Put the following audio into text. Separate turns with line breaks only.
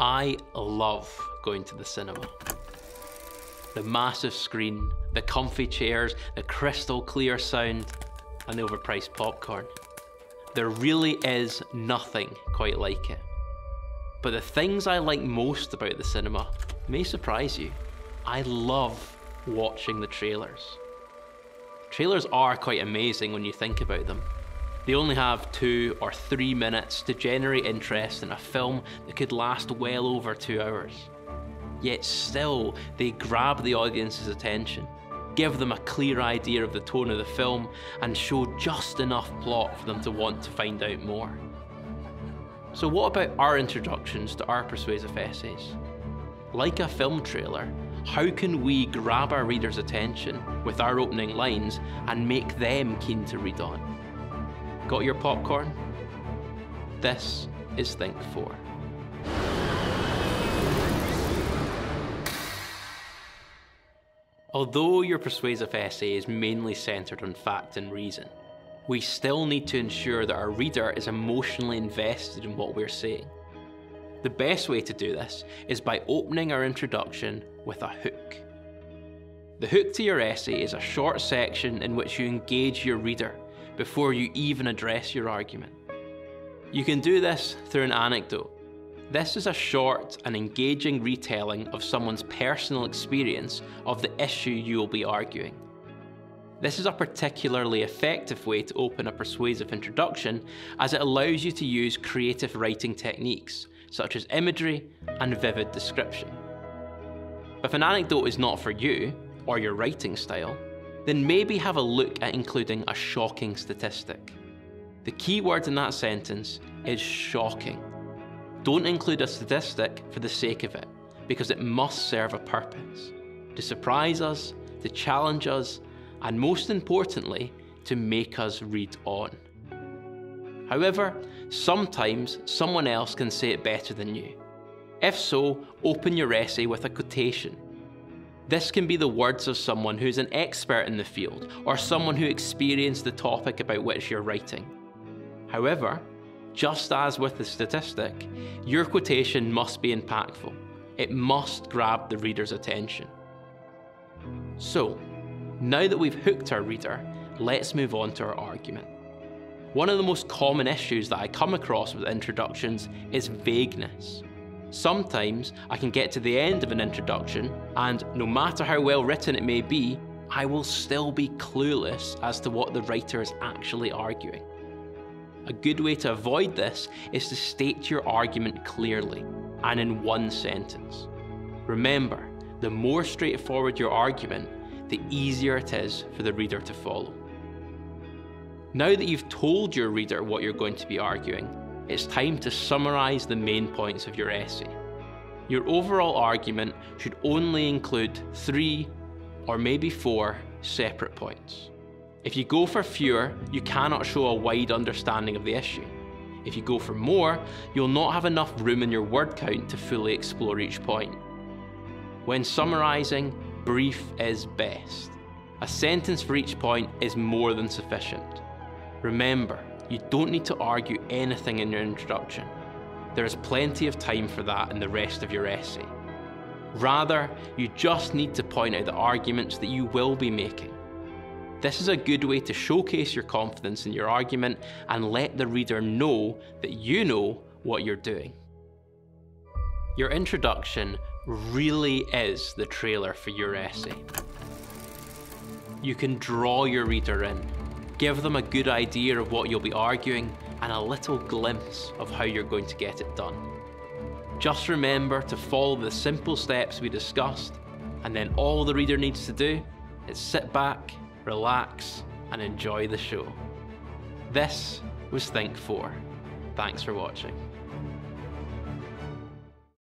I love going to the cinema. The massive screen, the comfy chairs, the crystal clear sound, and the overpriced popcorn. There really is nothing quite like it. But the things I like most about the cinema may surprise you. I love watching the trailers. Trailers are quite amazing when you think about them. They only have two or three minutes to generate interest in a film that could last well over two hours. Yet still, they grab the audience's attention, give them a clear idea of the tone of the film, and show just enough plot for them to want to find out more. So, what about our introductions to our persuasive essays? Like a film trailer, how can we grab our readers' attention with our opening lines and make them keen to read on? Got your popcorn? This is Think 4. Although your persuasive essay is mainly centred on fact and reason, we still need to ensure that our reader is emotionally invested in what we're saying. The best way to do this is by opening our introduction with a hook. The hook to your essay is a short section in which you engage your reader before you even address your argument. You can do this through an anecdote. This is a short and engaging retelling of someone's personal experience of the issue you will be arguing. This is a particularly effective way to open a persuasive introduction as it allows you to use creative writing techniques such as imagery and vivid description. If an anecdote is not for you or your writing style, then maybe have a look at including a shocking statistic. The key word in that sentence is shocking. Don't include a statistic for the sake of it, because it must serve a purpose to surprise us, to challenge us, and most importantly, to make us read on. However, sometimes someone else can say it better than you. If so, open your essay with a quotation this can be the words of someone who's an expert in the field or someone who experienced the topic about which you're writing. However, just as with the statistic, your quotation must be impactful. It must grab the reader's attention. So, now that we've hooked our reader, let's move on to our argument. One of the most common issues that I come across with introductions is vagueness. Sometimes I can get to the end of an introduction, and no matter how well written it may be, I will still be clueless as to what the writer is actually arguing. A good way to avoid this is to state your argument clearly and in one sentence. Remember, the more straightforward your argument, the easier it is for the reader to follow. Now that you've told your reader what you're going to be arguing, it's time to summarise the main points of your essay. Your overall argument should only include three or maybe four separate points. If you go for fewer, you cannot show a wide understanding of the issue. If you go for more, you'll not have enough room in your word count to fully explore each point. When summarising, brief is best. A sentence for each point is more than sufficient. Remember, you don't need to argue anything in your introduction. There is plenty of time for that in the rest of your essay. Rather, you just need to point out the arguments that you will be making. This is a good way to showcase your confidence in your argument and let the reader know that you know what you're doing. Your introduction really is the trailer for your essay. You can draw your reader in give them a good idea of what you'll be arguing, and a little glimpse of how you're going to get it done. Just remember to follow the simple steps we discussed, and then all the reader needs to do is sit back, relax, and enjoy the show. This was thinkfour. Thanks for watching.